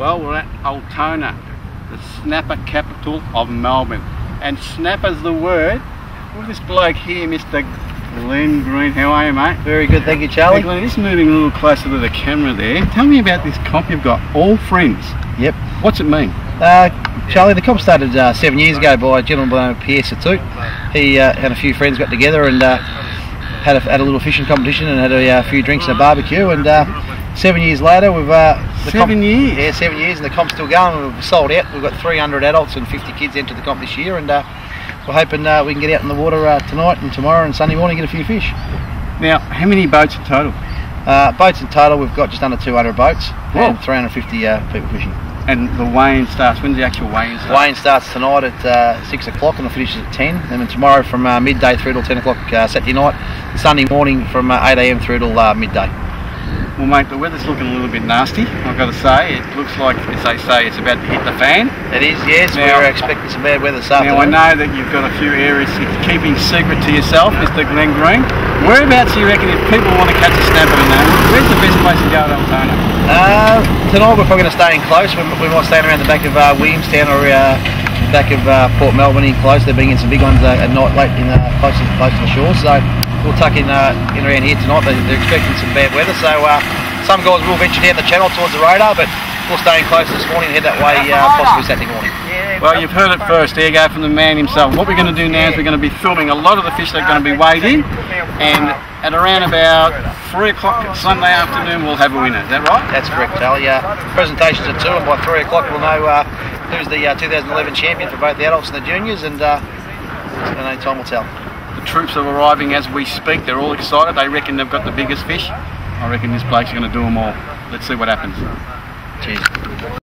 Well, we're at Altona, the snapper capital of Melbourne. And snapper's the word. Well, this bloke here, Mr. Glenn Greene, how are you, mate? Very good, thank you, Hey, Charlie. Glenn, just moving a little closer to the camera there. Tell me about this comp you've got, All Friends. Yep. What's it mean? Uh, Charlie, the comp started uh, seven years ago by a gentleman by the name of Pierre Satoot. He uh, and a few friends got together and uh, had, a, had a little fishing competition and had a uh, few drinks and a barbecue. And uh, seven years later, we've uh, Seven years? Yeah, seven years, and the comp's still going. We've sold out. We've got 300 adults and 50 kids entered the comp this year, and uh, we're hoping uh, we can get out in the water uh, tonight and tomorrow and Sunday morning and get a few fish. Now, how many boats in total? Uh, boats in total, we've got just under 200 boats Whoa. and 350 uh, people fishing. And the weighing starts, when's the actual weighing start? Weighing starts tonight at uh, 6 o'clock and it finishes at 10. And then tomorrow from uh, midday through till 10 o'clock uh, Saturday night. Sunday morning from uh, 8am through till uh, midday. Well, mate, the weather's looking a little bit nasty, I've got to say. It looks like, as they say, it's about to hit the fan. It is, yes. Now- we're expecting some bad weather this Now, I know that you've got a few areas you're keeping secret to yourself, Mr. Glenn Greene. Whereabouts do you reckon if people want to catch a snapper tonight, where's the best place to go at Altona? Uh, tonight we're probably going to stay in close. We, we might stand around the back of uh, Williamstown or uh, back of uh, Port Melbourne in close. They're bringing in some big ones uh, at night late in the close, to, close to the shore. So we'll tuck in, uh, in around here tonight. They, they're expecting some bad weather. So uh, some guys will venture down the channel towards the radar, but we'll stay in close this morning and head that way uh, possibly Saturday morning. Well, you've heard it first. There you go from the man himself. What we're going to do now is we're going to be filming a lot of the fish that are going to be weighed in, and at around about three o'clock Sunday afternoon, we'll have a winner. Is that right? That's correct, Charlie. Uh, presentations at 2 and by 3 o'clock we'll know uh, who's the uh, 2011 champion for both the adults and the juniors and uh, and only time will tell. The troops are arriving as we speak. They're all excited. They reckon they've got the biggest fish. I reckon this bloke's going to do them all. Let's see what happens. Cheers.